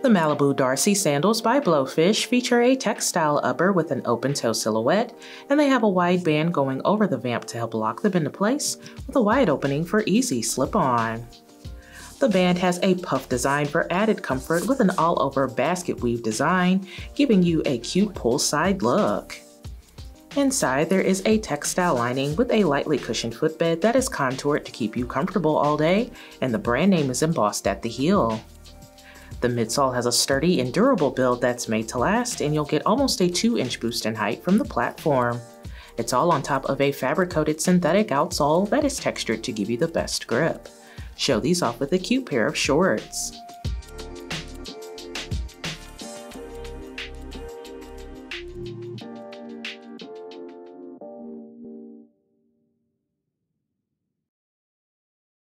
The Malibu Darcy sandals by Blowfish feature a textile upper with an open toe silhouette, and they have a wide band going over the vamp to help lock them into place with a wide opening for easy slip on. The band has a puff design for added comfort with an all over basket weave design, giving you a cute poolside look. Inside, there is a textile lining with a lightly cushioned footbed that is contoured to keep you comfortable all day, and the brand name is embossed at the heel. The midsole has a sturdy and durable build that's made to last, and you'll get almost a 2 inch boost in height from the platform. It's all on top of a fabric coated synthetic outsole that is textured to give you the best grip. Show these off with a cute pair of shorts.